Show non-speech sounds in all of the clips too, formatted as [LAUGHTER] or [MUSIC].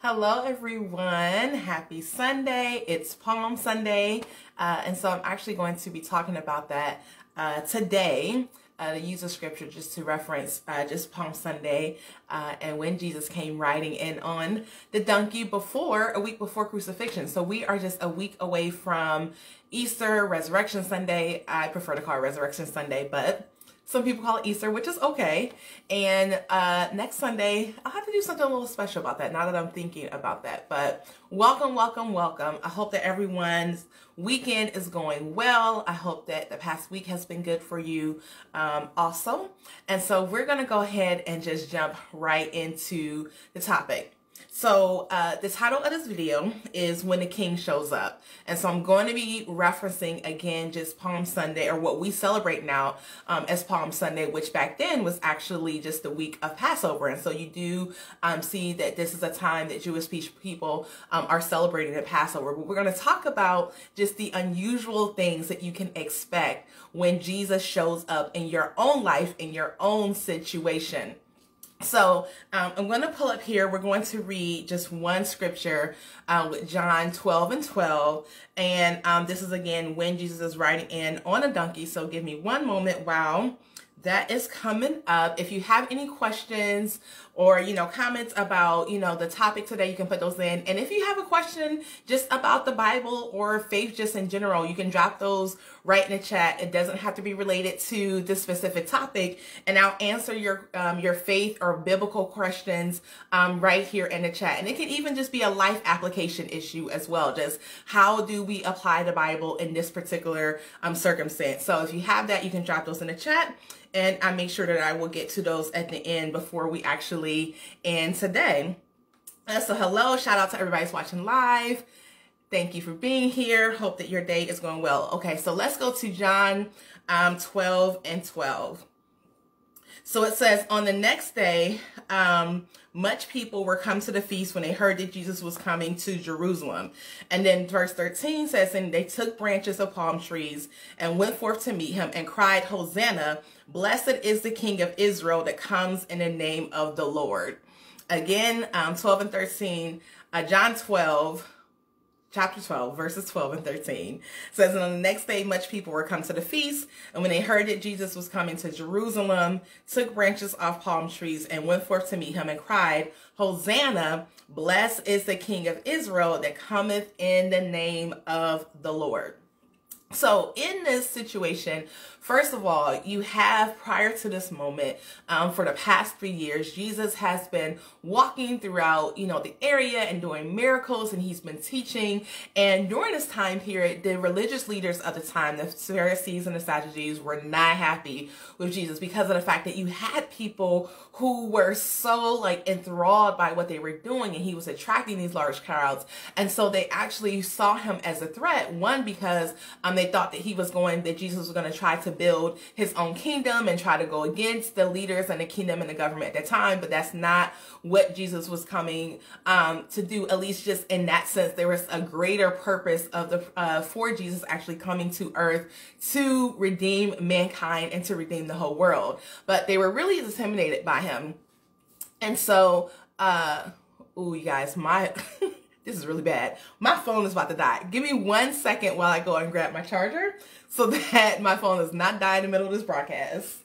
Hello, everyone. Happy Sunday. It's Palm Sunday. Uh, and so I'm actually going to be talking about that uh, today. Uh, to use a scripture just to reference uh, just Palm Sunday uh, and when Jesus came riding in on the donkey before, a week before crucifixion. So we are just a week away from Easter, Resurrection Sunday. I prefer to call it Resurrection Sunday, but some people call it Easter, which is okay. And uh, next Sunday, I'll have to do something a little special about that now that I'm thinking about that. But welcome, welcome, welcome. I hope that everyone's weekend is going well. I hope that the past week has been good for you um, also. And so we're going to go ahead and just jump right into the topic. So uh, the title of this video is When the King Shows Up. And so I'm going to be referencing again just Palm Sunday or what we celebrate now um, as Palm Sunday, which back then was actually just the week of Passover. And so you do um, see that this is a time that Jewish people um, are celebrating the Passover. But we're going to talk about just the unusual things that you can expect when Jesus shows up in your own life, in your own situation. So um, I'm going to pull up here. We're going to read just one scripture uh, with John 12 and 12. And um, this is again when Jesus is riding in on a donkey. So give me one moment while that is coming up. If you have any questions or, you know, comments about, you know, the topic today, you can put those in. And if you have a question just about the Bible or faith just in general, you can drop those right in the chat. It doesn't have to be related to this specific topic. And I'll answer your, um, your faith or biblical questions um, right here in the chat. And it can even just be a life application issue as well. Just how do we apply the Bible in this particular um, circumstance? So if you have that, you can drop those in the chat and I make sure that I will get to those at the end before we actually end today. And so hello, shout out to everybody who's watching live. Thank you for being here. Hope that your day is going well. Okay, so let's go to John um, 12 and 12. So it says, on the next day, um, much people were come to the feast when they heard that Jesus was coming to Jerusalem. And then verse 13 says, and they took branches of palm trees and went forth to meet him and cried, Hosanna, blessed is the King of Israel that comes in the name of the Lord. Again, um, 12 and 13, uh, John 12, chapter 12, verses 12 and 13 says, And on the next day, much people were come to the feast. And when they heard that Jesus was coming to Jerusalem, took branches off palm trees and went forth to meet him and cried, Hosanna, blessed is the King of Israel that cometh in the name of the Lord. So in this situation, first of all, you have prior to this moment, um, for the past three years, Jesus has been walking throughout, you know, the area and doing miracles and he's been teaching. And during this time period, the religious leaders of the time, the Pharisees and the Sadducees were not happy with Jesus because of the fact that you had people who were so like enthralled by what they were doing and he was attracting these large crowds. And so they actually saw him as a threat. One, because um, they thought that he was going, that Jesus was going to try to build his own kingdom and try to go against the leaders and the kingdom and the government at the time. But that's not what Jesus was coming um, to do, at least just in that sense. There was a greater purpose of the uh, for Jesus actually coming to earth to redeem mankind and to redeem the whole world. But they were really intimidated by him. And so, uh, oh, you guys, my... [LAUGHS] This is really bad. My phone is about to die. Give me one second while I go and grab my charger so [LAUGHS] that my phone does not die in the middle of this broadcast.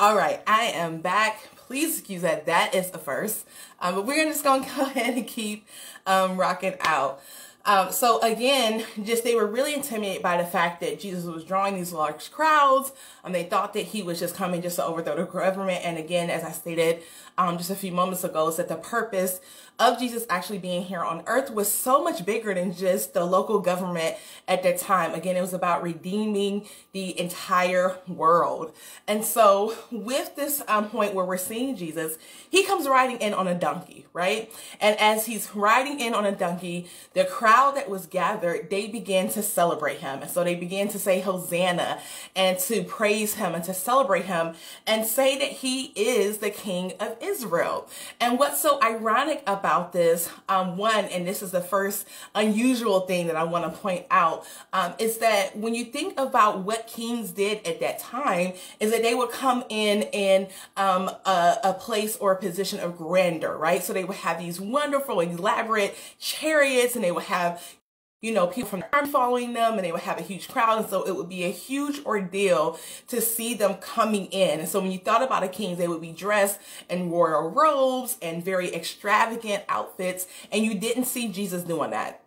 All right, I am back. Please excuse that. That is the first. Um, but we're just going [LAUGHS] to go ahead and keep um, rocking out. Um, so again, just they were really intimidated by the fact that Jesus was drawing these large crowds. Um, they thought that he was just coming just to overthrow the government. And again, as I stated um, just a few moments ago, is that the purpose of Jesus actually being here on earth was so much bigger than just the local government at that time. Again, it was about redeeming the entire world. And so with this um, point where we're seeing Jesus, he comes riding in on a donkey, right? And as he's riding in on a donkey, the crowd that was gathered, they began to celebrate him. And so they began to say Hosanna and to praise him and to celebrate him and say that he is the king of Israel. And what's so ironic about about this. Um, one, and this is the first unusual thing that I want to point out, um, is that when you think about what kings did at that time, is that they would come in in um, a, a place or a position of grandeur, right? So they would have these wonderful, elaborate chariots, and they would have you know, people from the following them and they would have a huge crowd. And so it would be a huge ordeal to see them coming in. And so when you thought about a king, they would be dressed in royal robes and very extravagant outfits. And you didn't see Jesus doing that.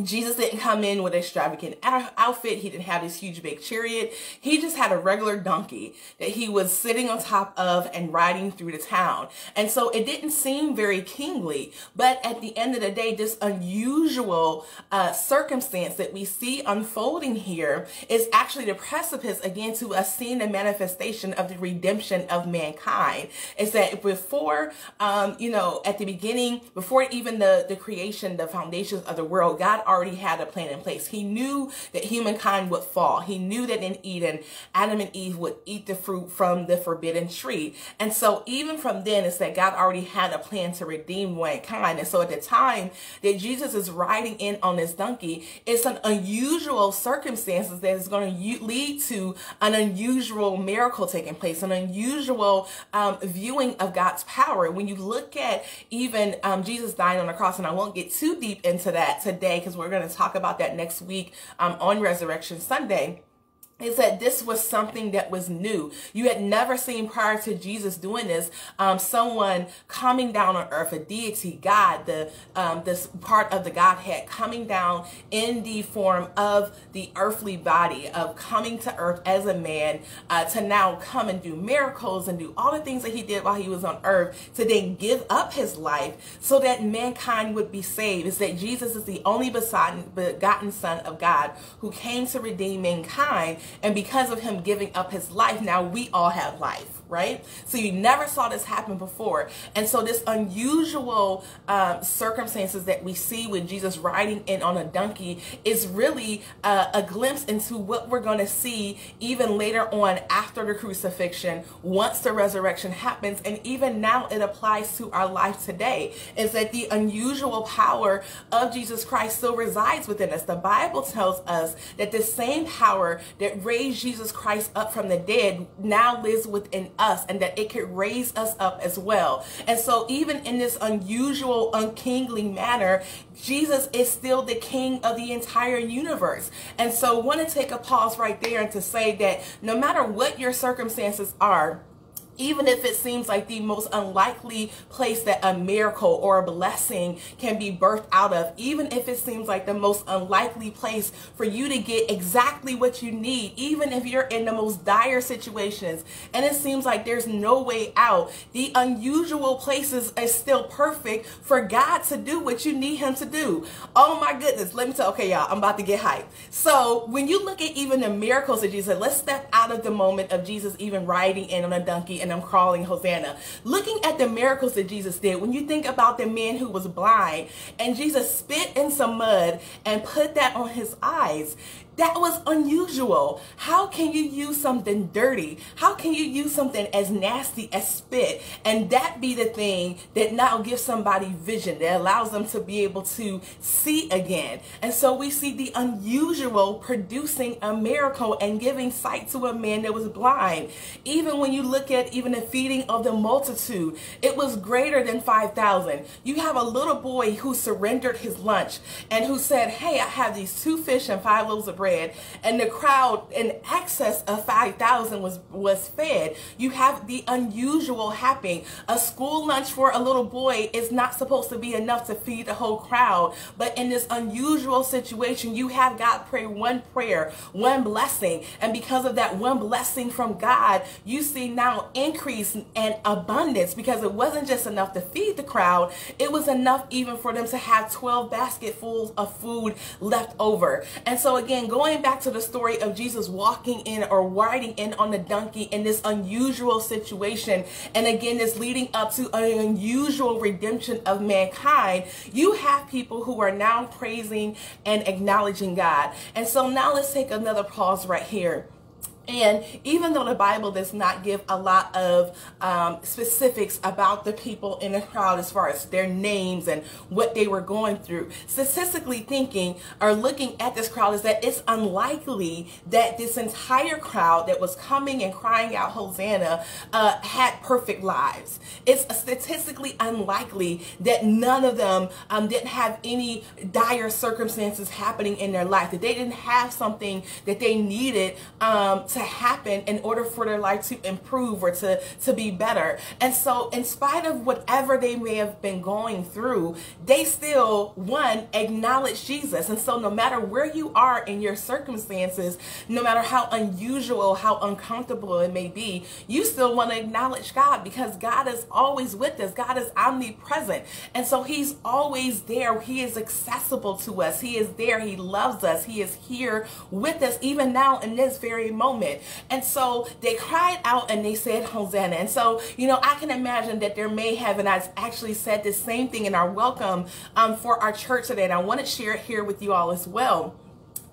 Jesus didn't come in with an extravagant outfit. He didn't have this huge big chariot. He just had a regular donkey that he was sitting on top of and riding through the town. And so it didn't seem very kingly. But at the end of the day, this unusual uh, circumstance that we see unfolding here is actually the precipice again to us seeing the manifestation of the redemption of mankind. Is that before, um, you know, at the beginning, before even the, the creation, the foundations of the world, God already had a plan in place. He knew that humankind would fall. He knew that in Eden, Adam and Eve would eat the fruit from the forbidden tree. And so even from then, it's that God already had a plan to redeem mankind. And so at the time that Jesus is riding in on this donkey, it's an unusual circumstances that is going to lead to an unusual miracle taking place, an unusual um, viewing of God's power. When you look at even um, Jesus dying on the cross, and I won't get too deep into that today because because we're going to talk about that next week um, on Resurrection Sunday is that this was something that was new. You had never seen prior to Jesus doing this, um, someone coming down on earth, a deity, God, the um, this part of the Godhead coming down in the form of the earthly body, of coming to earth as a man, uh, to now come and do miracles and do all the things that he did while he was on earth, to then give up his life so that mankind would be saved. Is that Jesus is the only begotten Son of God who came to redeem mankind and because of him giving up his life, now we all have life right? So you never saw this happen before. And so this unusual um, circumstances that we see with Jesus riding in on a donkey is really uh, a glimpse into what we're going to see even later on after the crucifixion, once the resurrection happens. And even now it applies to our life today is that the unusual power of Jesus Christ still resides within us. The Bible tells us that the same power that raised Jesus Christ up from the dead now lives within us and that it could raise us up as well. And so even in this unusual, unkingly manner, Jesus is still the king of the entire universe. And so want to take a pause right there and to say that no matter what your circumstances are, even if it seems like the most unlikely place that a miracle or a blessing can be birthed out of, even if it seems like the most unlikely place for you to get exactly what you need, even if you're in the most dire situations and it seems like there's no way out, the unusual places are still perfect for God to do what you need Him to do. Oh my goodness, let me tell, okay, y'all, I'm about to get hyped. So when you look at even the miracles that Jesus, let's step out of the moment of Jesus even riding in on a donkey I'm crawling Hosanna. Looking at the miracles that Jesus did, when you think about the man who was blind and Jesus spit in some mud and put that on his eyes, that was unusual. How can you use something dirty? How can you use something as nasty as spit and that be the thing that now gives somebody vision that allows them to be able to see again? And so we see the unusual producing a miracle and giving sight to a man that was blind. Even when you look at even the feeding of the multitude. It was greater than 5,000. You have a little boy who surrendered his lunch and who said, Hey, I have these two fish and five loaves of bread. And the crowd in excess of 5,000 was, was fed. You have the unusual happening. A school lunch for a little boy is not supposed to be enough to feed the whole crowd. But in this unusual situation, you have God pray one prayer, one blessing. And because of that one blessing from God, you see now increase and abundance because it wasn't just enough to feed the crowd, it was enough even for them to have 12 basketfuls of food left over. And so, again, going back to the story of Jesus walking in or riding in on the donkey in this unusual situation, and again, this leading up to an unusual redemption of mankind, you have people who are now praising and acknowledging God. And so, now let's take another pause right here. And even though the Bible does not give a lot of um, specifics about the people in the crowd as far as their names and what they were going through, statistically thinking or looking at this crowd is that it's unlikely that this entire crowd that was coming and crying out Hosanna uh, had perfect lives. It's statistically unlikely that none of them um, didn't have any dire circumstances happening in their life, that they didn't have something that they needed um, to happen in order for their life to improve or to, to be better. And so, in spite of whatever they may have been going through, they still, one, acknowledge Jesus. And so, no matter where you are in your circumstances, no matter how unusual, how uncomfortable it may be, you still want to acknowledge God because God is always with us. God is omnipresent. And so, He's always there. He is accessible to us. He is there. He loves us. He is here with us, even now in this very moment moment. And so they cried out and they said, Hosanna. And so, you know, I can imagine that there may have, and I actually said the same thing in our welcome um, for our church today. And I want to share it here with you all as well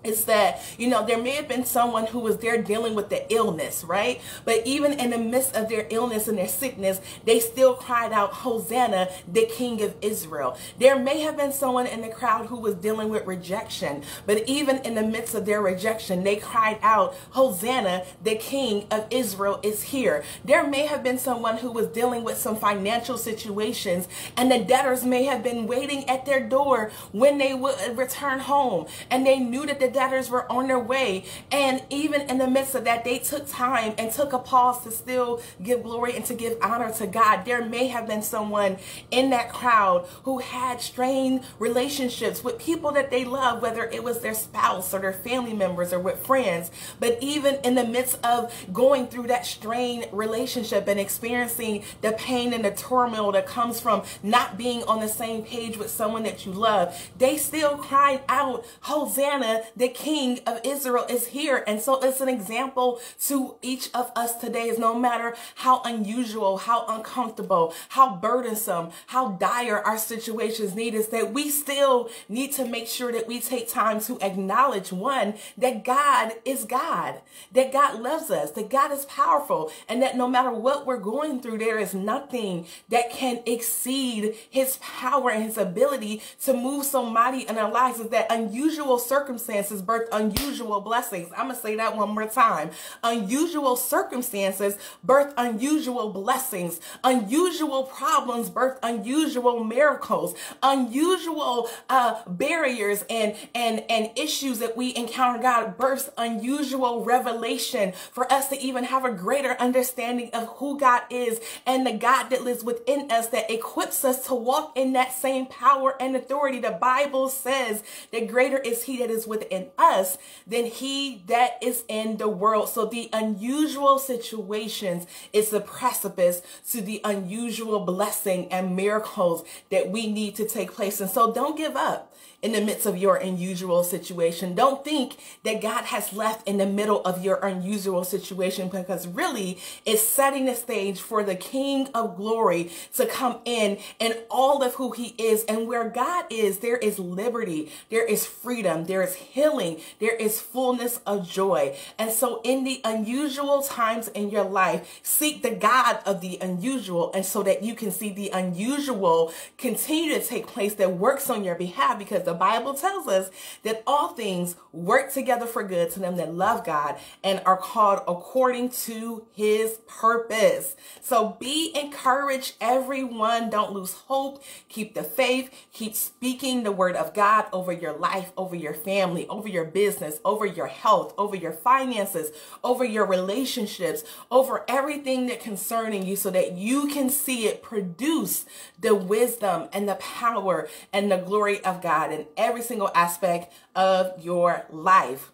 is that you know there may have been someone who was there dealing with the illness right? But even in the midst of their illness and their sickness they still cried out hosanna the king of israel. There may have been someone in the crowd who was dealing with rejection but even in the midst of their rejection they cried out hosanna the king of israel is here. There may have been someone who was dealing with some financial situations and the debtors may have been waiting at their door when they would return home and they knew that the debtors were on their way. And even in the midst of that, they took time and took a pause to still give glory and to give honor to God. There may have been someone in that crowd who had strained relationships with people that they love, whether it was their spouse or their family members or with friends. But even in the midst of going through that strained relationship and experiencing the pain and the turmoil that comes from not being on the same page with someone that you love, they still cried out, Hosanna, the King of Israel is here. And so it's an example to each of us today is no matter how unusual, how uncomfortable, how burdensome, how dire our situations need is that we still need to make sure that we take time to acknowledge one, that God is God, that God loves us, that God is powerful, and that no matter what we're going through, there is nothing that can exceed his power and his ability to move so mighty in our lives is that unusual circumstances circumstances birth unusual blessings. I'm going to say that one more time. Unusual circumstances birth unusual blessings. Unusual problems birth unusual miracles. Unusual uh, barriers and, and, and issues that we encounter, God births unusual revelation for us to even have a greater understanding of who God is and the God that lives within us that equips us to walk in that same power and authority. The Bible says that greater is he that is within in us than he that is in the world. So the unusual situations is the precipice to the unusual blessing and miracles that we need to take place. And so don't give up in the midst of your unusual situation. Don't think that God has left in the middle of your unusual situation because really it's setting the stage for the King of glory to come in and all of who he is. And where God is, there is liberty, there is freedom, there is healing healing, there is fullness of joy. And so, in the unusual times in your life, seek the God of the unusual, and so that you can see the unusual continue to take place that works on your behalf, because the Bible tells us that all things work together for good to them that love God and are called according to his purpose. So be encouraged, everyone. Don't lose hope. Keep the faith. Keep speaking the word of God over your life, over your family, over your business, over your health, over your finances, over your relationships, over everything that concerning you so that you can see it produce the wisdom and the power and the glory of God in every single aspect of your life.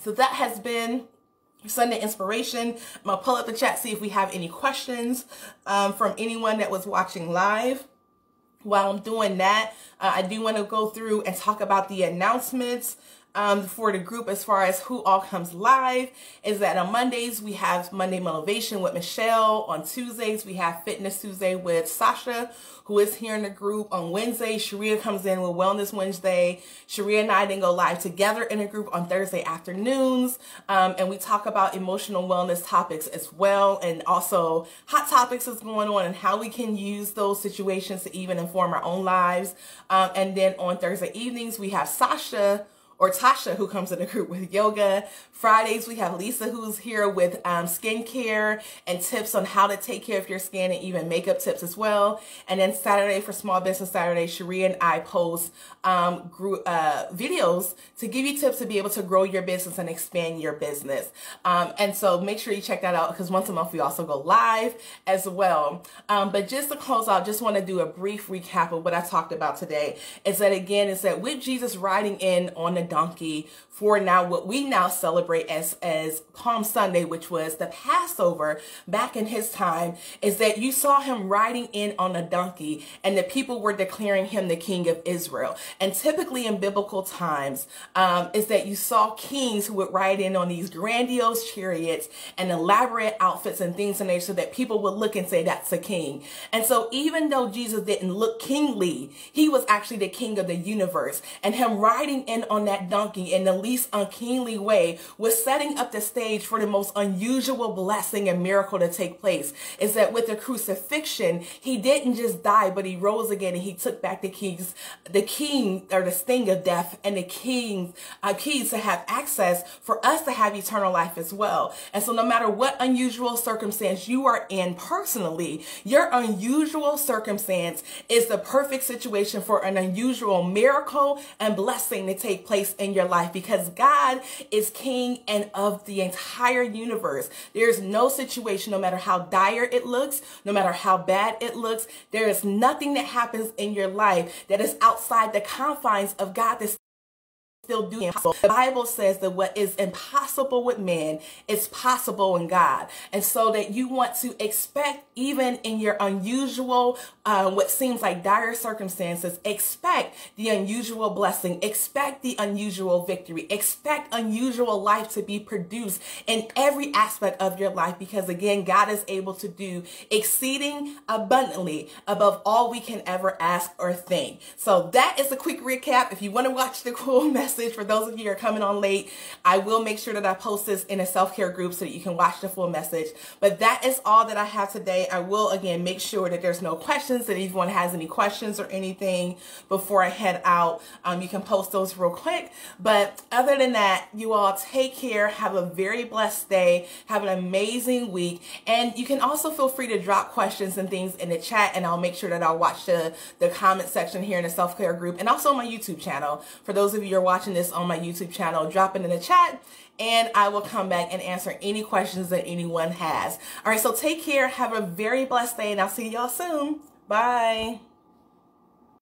So that has been Sunday inspiration. I'm gonna pull up the chat, see if we have any questions um, from anyone that was watching live. While I'm doing that, uh, I do want to go through and talk about the announcements um, for the group as far as who all comes live is that on Mondays we have Monday Motivation with Michelle. On Tuesdays we have Fitness Tuesday with Sasha, who is here in the group. On Wednesday, Sharia comes in with Wellness Wednesday. Sharia and I then go live together in a group on Thursday afternoons, um, and we talk about emotional wellness topics as well, and also hot topics that's going on and how we can use those situations to even inform our own lives. Um, and then on Thursday evenings we have Sasha or Tasha, who comes in the group with yoga. Fridays, we have Lisa, who's here with um, skincare and tips on how to take care of your skin and even makeup tips as well. And then Saturday for Small Business Saturday, Sharia and I post um, group, uh, videos to give you tips to be able to grow your business and expand your business. Um, and so make sure you check that out because once a month we also go live as well. Um, but just to close out, just want to do a brief recap of what I talked about today. Is that again, is that with Jesus riding in on the donkey for now what we now celebrate as as Palm Sunday, which was the Passover back in his time, is that you saw him riding in on a donkey and the people were declaring him the king of Israel. And typically in biblical times, um, is that you saw kings who would ride in on these grandiose chariots and elaborate outfits and things in there so that people would look and say that's a king. And so even though Jesus didn't look kingly, he was actually the king of the universe. And him riding in on that donkey in the least unkeenly way was setting up the stage for the most unusual blessing and miracle to take place. Is that with the crucifixion, he didn't just die, but he rose again and he took back the keys, the king or the sting of death and the king uh, keys to have access for us to have eternal life as well. And so no matter what unusual circumstance you are in personally, your unusual circumstance is the perfect situation for an unusual miracle and blessing to take place in your life because God is king and of the entire universe. There's no situation, no matter how dire it looks, no matter how bad it looks, there is nothing that happens in your life that is outside the confines of God that's still doing impossible. The Bible says that what is impossible with men is possible in God. And so that you want to expect even in your unusual, uh, what seems like dire circumstances, expect the unusual blessing, expect the unusual victory, expect unusual life to be produced in every aspect of your life because again, God is able to do exceeding abundantly above all we can ever ask or think. So that is a quick recap. If you want to watch the cool [LAUGHS] message, message for those of you who are coming on late. I will make sure that I post this in a self-care group so that you can watch the full message. But that is all that I have today. I will again make sure that there's no questions, that anyone has any questions or anything before I head out. Um, you can post those real quick. But other than that, you all take care. Have a very blessed day. Have an amazing week. And you can also feel free to drop questions and things in the chat and I'll make sure that I'll watch the, the comment section here in the self-care group and also on my YouTube channel. For those of you who are watching watching this on my YouTube channel, drop it in the chat and I will come back and answer any questions that anyone has. All right, so take care. Have a very blessed day and I'll see y'all soon. Bye.